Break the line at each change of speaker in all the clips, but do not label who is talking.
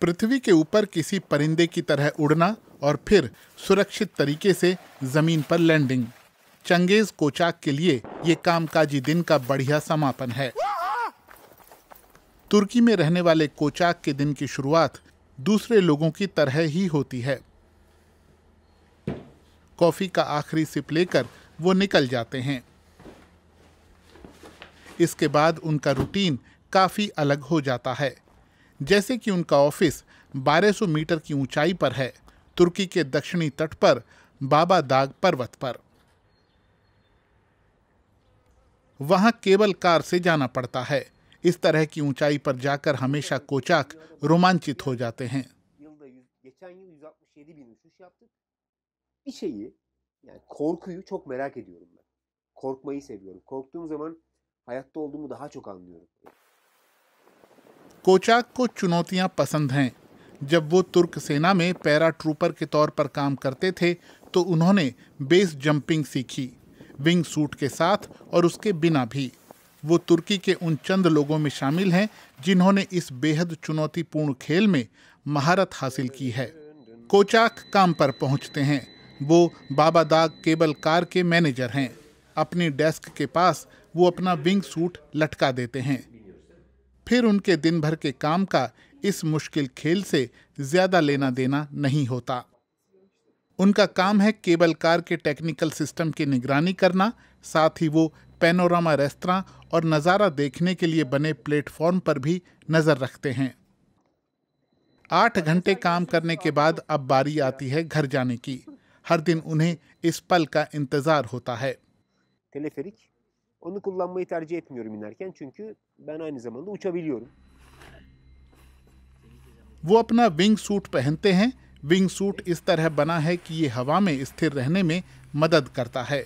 पृथ्वी के ऊपर किसी परिंदे की तरह उड़ना और फिर सुरक्षित तरीके से ज़मीन पर लैंडिंग। चंगेज कोचाक के लिए ये कामकाजी दिन का बढ़िया समापन है। तुर्की में रहने वाले कोचाक के दिन की शुरुआत दूसरे लोगों की तरह ही होती है। कॉफ़ी का आखिरी सिप लेकर वो निकल जाते हैं। इसके बाद उनका रूटीन काफ़ी अलग हो जाता है। जैसे कि उनका ऑफ़िस 1200 मीटर की ऊंचाई पर है, तुर्की के दक्षिणी तट पर, बाबा दाग पर्वत पर। वहाँ केबल कार से जाना पड़ता है। इस तरह की ऊंचाई पर जाकर हमेशा कोचाक रोमांचित हो जाते हैं। कोचाक को चुनौतियाँ पसंद हैं। जब वो तुर्क सेना में पैरा ट्रूपर के तौर पर काम करते थे तो उन्होंने बेस जंपिंग सीखी, विंग सूट के साथ और उसके बिना भी। वो तुर्की के उन चंद लोगों में शामिल हैं, जिन्होंने इस बेहद चुनौतीपूर्ण खेल में महारत हासिल की है। कोचाक काम पर पहुँचते हैं। वो बाबा दाग केबल कार के मैनेजर हैं। अपनी डेस्क के पास वो अपना विंग सूट लटका देते हैं। फिर उनके दिन भर के काम का इस मुश्किल खेल से ज़्यादा लेना देना नहीं होता। उनका काम है केबल कार के टेक्निकल सिस्टम की निगरानी करना, साथ ही वो पैनोरामा रेस्तरा और नज़ारा देखने के लिए बने प्लेटफॉर्म पर भी नज़र रखते हैं। आठ घंटे काम करने के बाद अब बारी आती है घर जाने की। हर दिन उन्हें इस पल का इंतज़ार होता है.
Onu kullanmayı tercih etmiyorum inerken çünkü ben aynı zamanda uçabiliyorum.
वो अपना विंग सूट पहनते हैं। विंग सूट इस तरह बना है कि ये हवा में स्थिर रहने में मदद करता है।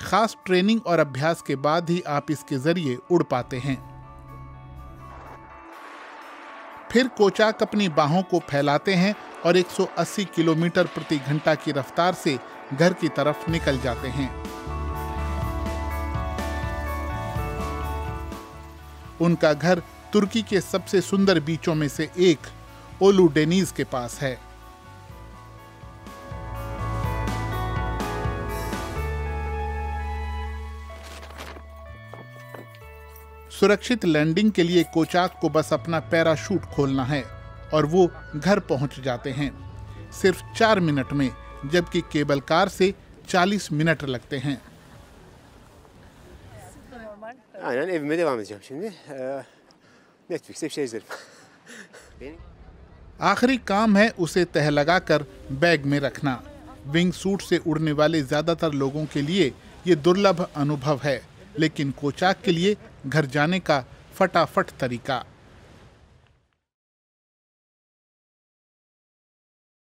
खास ट्रेनिंग और अभ्यास के बाद ही आप इसके ज़रिए उड़ पाते हैं। फिर कोचाक अपनी बाहों को फैलाते हैं और 180 किलोमीटर प्रति घंटा की रफ्तार से घर की तरफ़ निकल जाते हैं। उनका घर तुर्की के सबसे सुंदर बीचों में से एक ओलू डेनीज के पास है। सुरक्षित लैंडिंग के लिए कोचाक को बस अपना पैराशूट खोलना है और वो घर पहुँच जाते हैं। सिर्फ़ चार मिनट में, जबकि केबल कार से 40 मिनट लगते हैं।
Aynen evime devam edeceğim şimdi. Ee, Netflix'te bir şey izlerim. Benim?
आखिरी काम है उसे तह लगाकर बैग में रखना विंग सूट से उड़ने वाले ज़्यादातर लोगों के लिए ये दुर्लभ अनुभव है लेकिन कोचाक के लिए घर जाने का फटाफट तरीका